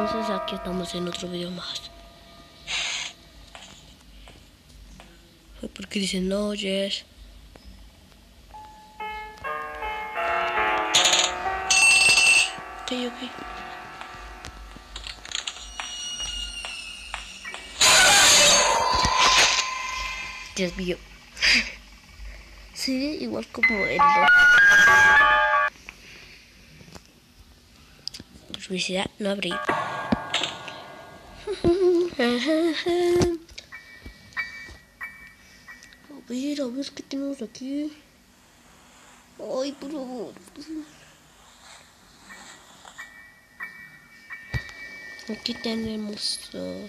entonces aquí estamos en otro video más. Porque dicen no, yes. Ok, ok. Dios mío. Sí, igual como el Publicidad, no abrí. A ver, a ver qué tenemos aquí. Ay, por favor. Aquí tenemos... uh,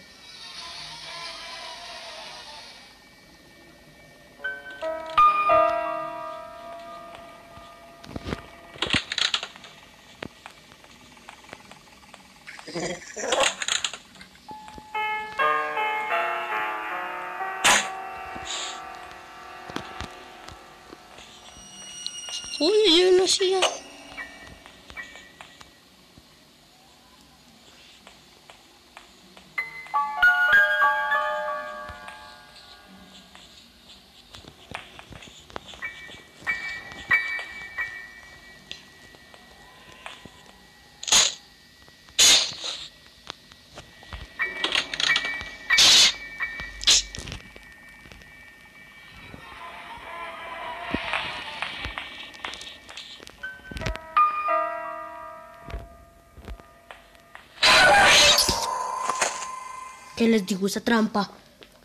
こういのしや。¿Qué les digo esa trampa?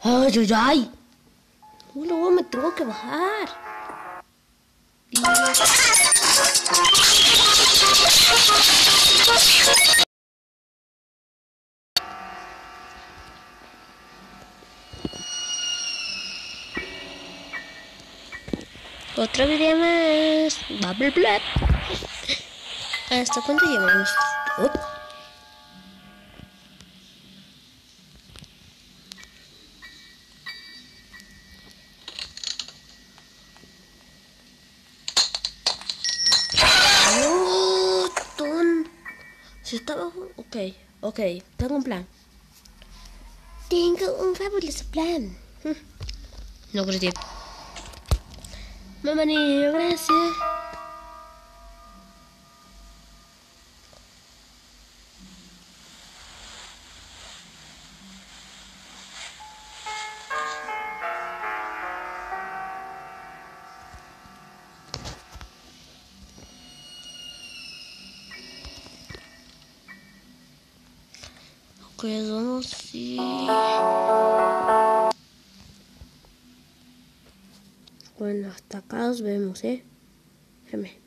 ¡Ay, ay, ay! Luego me tengo que bajar. Otro video más. Bubble Blood. ¿Hasta cuándo llevamos? Si está abajo. Ok, ok. Tengo un plan. Tengo un fabuloso plan. No creí. Mamá niño, gracias. Ok, vamos sí. Bueno, hasta acá nos vemos, ¿eh? Déjame.